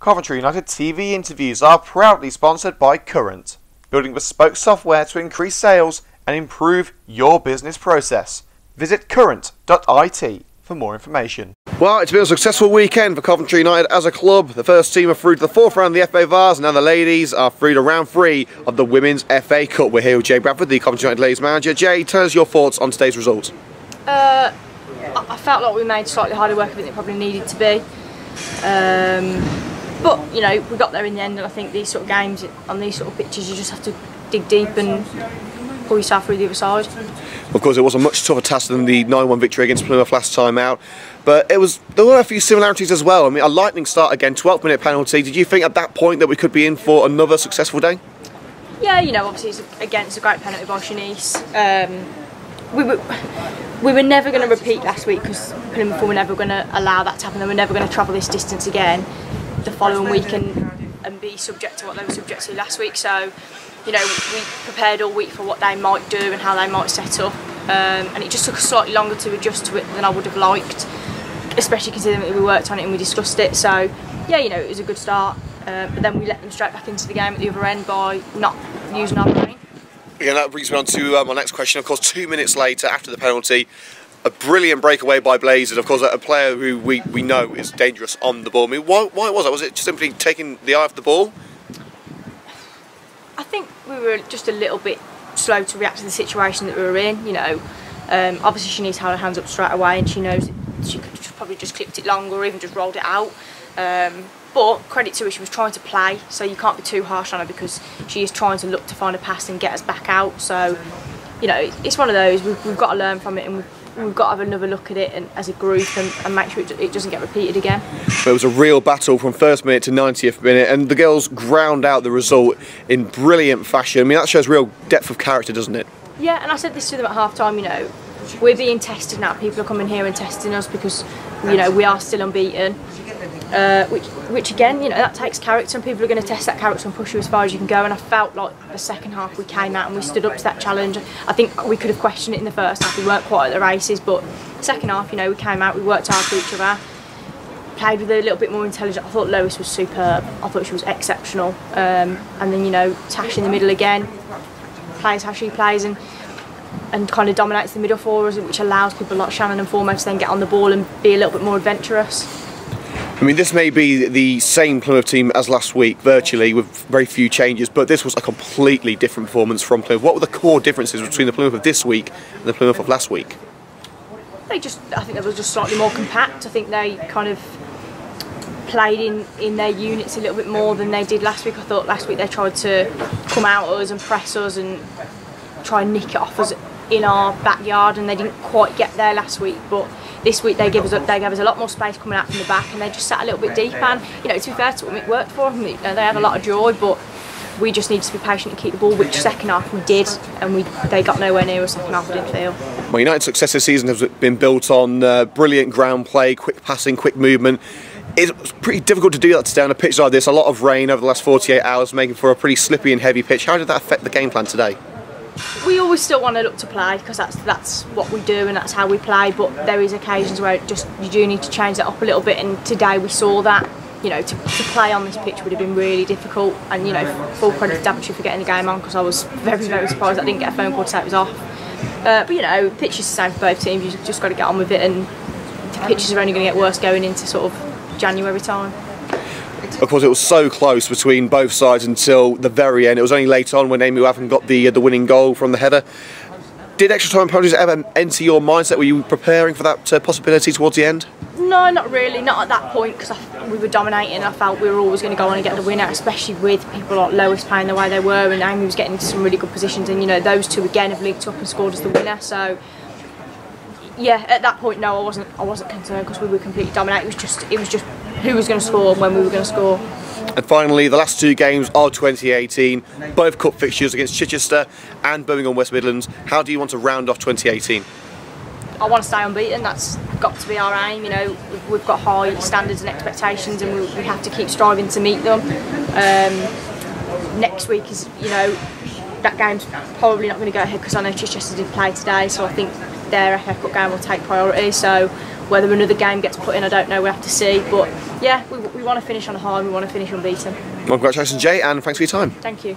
Coventry United TV interviews are proudly sponsored by Current, building bespoke software to increase sales and improve your business process. Visit current.it for more information. Well, it's been a successful weekend for Coventry United as a club. The first team are through to the fourth round of the FA Vase, and now the ladies are through to round three of the Women's FA Cup. We're here with Jay Bradford, the Coventry United ladies manager. Jay, tell us your thoughts on today's results. Uh, I felt like we made slightly harder work of it than it probably needed to be. Um, but you know, we got there in the end, and I think these sort of games on these sort of pitches, you just have to dig deep and pull yourself through the other side. Of course, it was a much tougher task than the 9-1 victory against Plymouth last time out, but it was there were a few similarities as well. I mean, a lightning start again, 12th minute penalty. Did you think at that point that we could be in for another successful day? Yeah, you know, obviously it's against a great penalty by Shanice. Um, we were we were never going to repeat last week because Plymouth were never going to allow that to happen. They were never going to travel this distance again the following week and and be subject to what they were subject to last week. So, you know, we prepared all week for what they might do and how they might set up. Um, and it just took us slightly longer to adjust to it than I would have liked, especially considering that we worked on it and we discussed it. So, yeah, you know, it was a good start. Uh, but then we let them straight back into the game at the other end by not using our brain. Yeah, that brings me on to uh, my next question. Of course, two minutes later, after the penalty, a brilliant breakaway by Blazers. Of course, a player who we, we know is dangerous on the ball. I mean, why, why was that? Was it simply taking the eye off the ball? I think we were just a little bit slow to react to the situation that we were in. You know, um, obviously she needs her hands up straight away, and she knows she could probably just clipped it longer or even just rolled it out. Um, but credit to her, she was trying to play, so you can't be too harsh on her because she is trying to look to find a pass and get us back out. So, you know, it's one of those we've, we've got to learn from it, and we've we've got to have another look at it and, as a group and, and make sure it, it, doesn't get repeated again. But it was a real battle from first minute to 90th minute, and the girls ground out the result in brilliant fashion. I mean, that shows real depth of character, doesn't it? Yeah, and I said this to them at half time, you know, we're being tested now. People are coming here and testing us because, you know, we are still unbeaten. Uh, which, which again, you know, that takes character, and people are going to test that character and push you as far as you can go. And I felt like the second half we came out and we stood up to that challenge. I think we could have questioned it in the first half. We weren't quite at the races, but second half, you know, we came out, we worked hard for each other, played with a little bit more intelligence. I thought Lois was superb. I thought she was exceptional. Um, and then you know, Tash in the middle again, plays how she plays and and kind of dominates the middle for us, which allows people like Shannon and Foremost to then get on the ball and be a little bit more adventurous. I mean, this may be the same Plymouth team as last week, virtually, with very few changes, but this was a completely different performance from Plymouth. What were the core differences between the Plymouth of this week and the Plymouth of last week? They just, I think they were just slightly more compact. I think they kind of played in, in their units a little bit more than they did last week. I thought last week they tried to come out us and press us and try and nick it off us in our backyard, and they didn't quite get there last week. But this week they gave us they gave us a lot more space coming out from the back, and they just sat a little bit deep. And you know, to be fair to them, it worked for them. You know, they had a lot of joy, but we just needed to be patient and keep the ball, which second half we did, and we they got nowhere near us second half. I didn't feel. Well, United's success this season has been built on uh, brilliant ground play, quick passing, quick movement. It's pretty difficult to do that today on a pitch like this. A lot of rain over the last 48 hours, making for a pretty slippy and heavy pitch. How did that affect the game plan today? We always still want to look to play because that's that's what we do and that's how we play. But there is occasions where just you do need to change that up a little bit. And today we saw that. You know, to, to play on this pitch would have been really difficult. And you know, full credit to for getting the game on because I was very very surprised I didn't get a phone call to say it was off. Uh, but you know, pitch is the same for both teams. You just got to get on with it, and the pitches are only going to get worse going into sort of January time. Of course, it was so close between both sides until the very end. It was only late on when Amy Wathen got the uh, the winning goal from the header. Did extra time penalties ever enter your mindset? Were you preparing for that uh, possibility towards the end? No, not really. Not at that point because we were dominating. I felt we were always going to go on and get the winner, especially with people like Lois playing the way they were, and Amy was getting into some really good positions. And you know, those two again have linked up and scored as the winner. So yeah, at that point, no, I wasn't. I wasn't concerned because we were completely dominating. It was just, it was just who was going to score and when we were going to score. And finally, the last two games of 2018, both cup fixtures against Chichester and Birmingham West Midlands. How do you want to round off 2018? I want to stay unbeaten. That's got to be our aim. You know, we've got high standards and expectations, and we, we have to keep striving to meet them. Um, next week is, you know, that game's probably not going to go ahead because I know Chichester did play today, so I think their FA Cup game will take priority. So Whether another game gets put in, I don't know. We'll have to see. But yeah, we, we want to finish on a high. We want to finish unbeaten. Well, congratulations, Jay, and thanks for your time. Thank you.